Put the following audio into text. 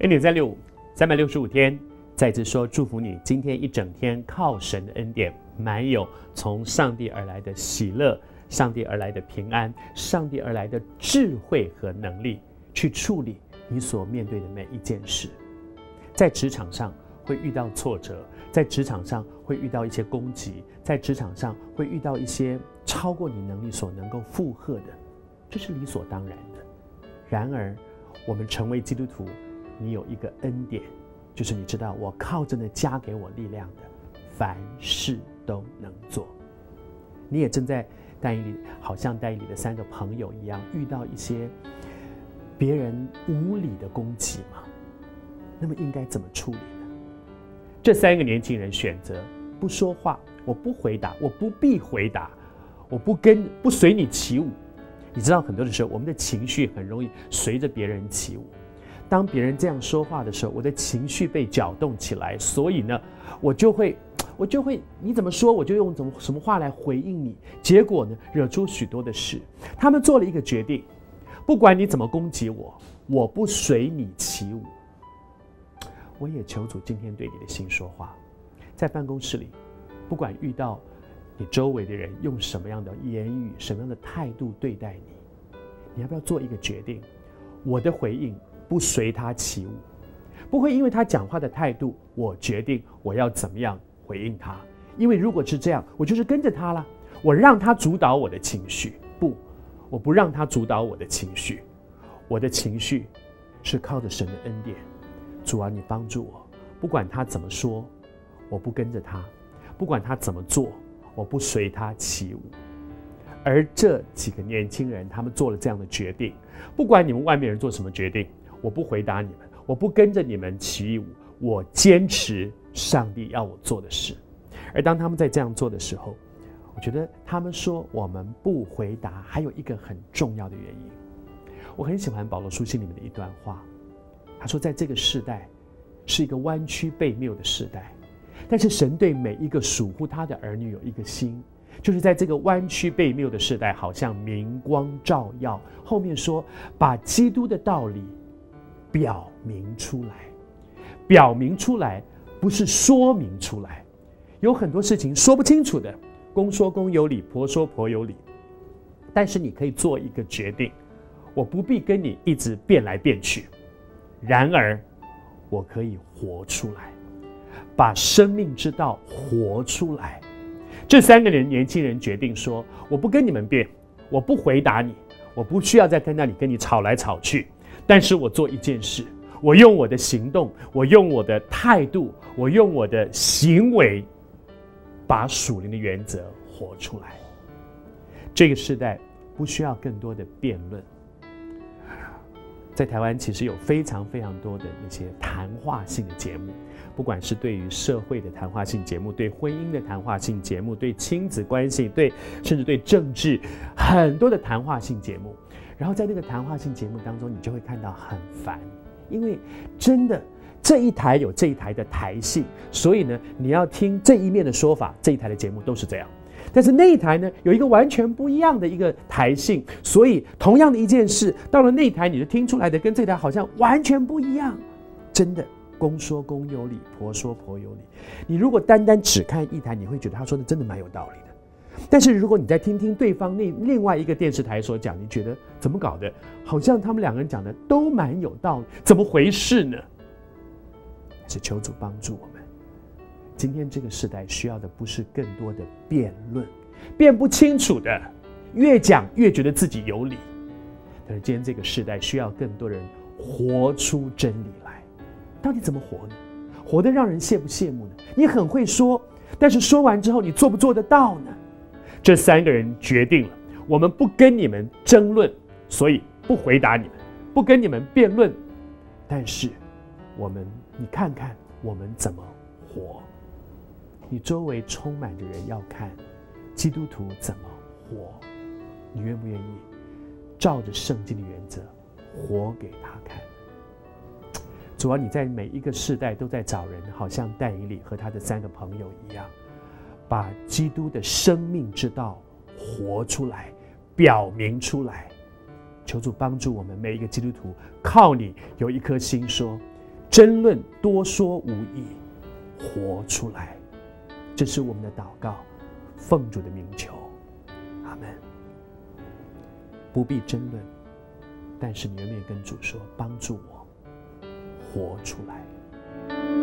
恩典三六五，三百六十五天，再次说祝福你，今天一整天靠神的恩典，满有从上帝而来的喜乐，上帝而来的平安，上帝而来的智慧和能力，去处理你所面对的每一件事。在职场上会遇到挫折，在职场上会遇到一些攻击，在职场上会遇到一些超过你能力所能够负荷的，这是理所当然的。然而，我们成为基督徒。你有一个恩典，就是你知道我靠着那加给我力量的，凡事都能做。你也正在带领里，好像带领里的三个朋友一样，遇到一些别人无理的攻击吗？那么应该怎么处理呢？这三个年轻人选择不说话，我不回答，我不必回答，我不跟不随你起舞。你知道很多的时候，我们的情绪很容易随着别人起舞。当别人这样说话的时候，我的情绪被搅动起来，所以呢，我就会，我就会，你怎么说，我就用怎么什么话来回应你。结果呢，惹出许多的事。他们做了一个决定，不管你怎么攻击我，我不随你起舞。我也求主今天对你的心说话，在办公室里，不管遇到你周围的人用什么样的言语、什么样的态度对待你，你要不要做一个决定？我的回应。不随他起舞，不会因为他讲话的态度，我决定我要怎么样回应他。因为如果是这样，我就是跟着他了。我让他主导我的情绪，不，我不让他主导我的情绪。我的情绪是靠着神的恩典。主啊，你帮助我。不管他怎么说，我不跟着他；不管他怎么做，我不随他起舞。而这几个年轻人，他们做了这样的决定。不管你们外面人做什么决定。我不回答你们，我不跟着你们起舞，我坚持上帝要我做的事。而当他们在这样做的时候，我觉得他们说我们不回答，还有一个很重要的原因。我很喜欢保罗书信里面的一段话，他说，在这个时代是一个弯曲被谬的时代，但是神对每一个属乎他的儿女有一个心，就是在这个弯曲被谬的时代，好像明光照耀。后面说，把基督的道理。表明出来，表明出来，不是说明出来。有很多事情说不清楚的，公说公有理，婆说婆有理。但是你可以做一个决定，我不必跟你一直变来变去。然而，我可以活出来，把生命之道活出来。这三个人年轻人决定说：我不跟你们变，我不回答你，我不需要再跟那里跟你吵来吵去。但是我做一件事，我用我的行动，我用我的态度，我用我的行为，把属灵的原则活出来。这个时代不需要更多的辩论。在台湾，其实有非常非常多的那些谈话性的节目，不管是对于社会的谈话性节目，对婚姻的谈话性节目，对亲子关系，对甚至对政治，很多的谈话性节目。然后在那个谈话性节目当中，你就会看到很烦，因为真的这一台有这一台的台性，所以呢，你要听这一面的说法，这一台的节目都是这样。但是那一台呢，有一个完全不一样的一个台性，所以同样的一件事，到了那一台，你就听出来的跟这台好像完全不一样。真的，公说公有理，婆说婆有理。你如果单单只看一台，你会觉得他说的真的蛮有道理的。但是如果你再听听对方那另外一个电视台所讲，你觉得怎么搞的？好像他们两个人讲的都蛮有道理，怎么回事呢？是求主帮助我们。今天这个时代需要的不是更多的辩论，辩不清楚的，越讲越觉得自己有理。但是今天这个时代需要更多人活出真理来。到底怎么活呢？活得让人羡不羡慕呢？你很会说，但是说完之后，你做不做得到呢？这三个人决定了，我们不跟你们争论，所以不回答你们，不跟你们辩论。但是，我们你看看我们怎么活？你周围充满着人要看基督徒怎么活，你愿不愿意照着圣经的原则活给他看？主要你在每一个世代都在找人，好像戴以礼和他的三个朋友一样。把基督的生命之道活出来，表明出来，求主帮助我们每一个基督徒，靠你有一颗心，说争论多说无益，活出来。这是我们的祷告，奉主的名求，阿门。不必争论，但是你愿意跟主说，帮助我活出来。